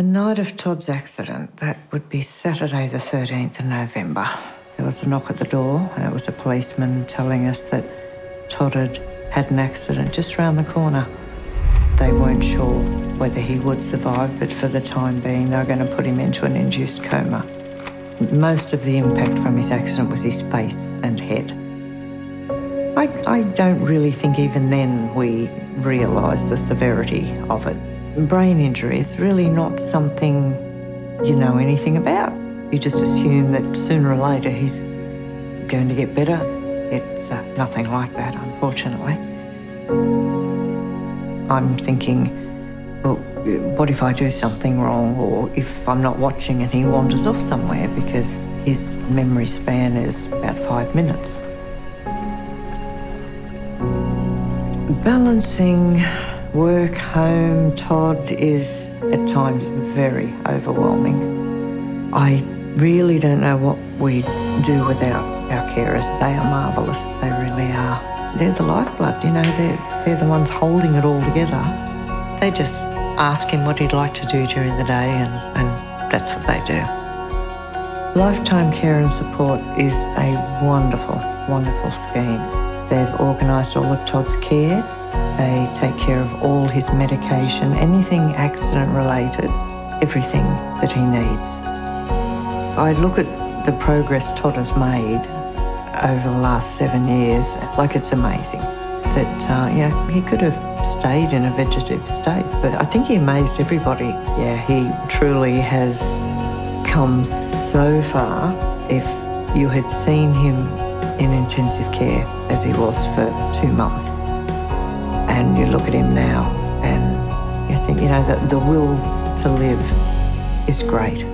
The night of Todd's accident, that would be Saturday, the 13th of November. There was a knock at the door, and it was a policeman telling us that Todd had had an accident just round the corner. They weren't sure whether he would survive, but for the time being, they were going to put him into an induced coma. Most of the impact from his accident was his face and head. I, I don't really think even then we realised the severity of it. Brain injury is really not something you know anything about. You just assume that sooner or later he's going to get better. It's uh, nothing like that, unfortunately. I'm thinking, well, what if I do something wrong or if I'm not watching and he wanders off somewhere because his memory span is about five minutes. Balancing Work, home, Todd is at times very overwhelming. I really don't know what we'd do without our carers. They are marvellous, they really are. They're the lifeblood, you know, they're, they're the ones holding it all together. They just ask him what he'd like to do during the day, and, and that's what they do. Lifetime Care and Support is a wonderful, wonderful scheme. They've organised all of Todd's care they take care of all his medication, anything accident related, everything that he needs. I look at the progress Todd has made over the last seven years like it's amazing. That, uh, yeah, he could have stayed in a vegetative state, but I think he amazed everybody. Yeah, he truly has come so far. If you had seen him in intensive care as he was for two months, and you look at him now and you think, you know, that the will to live is great.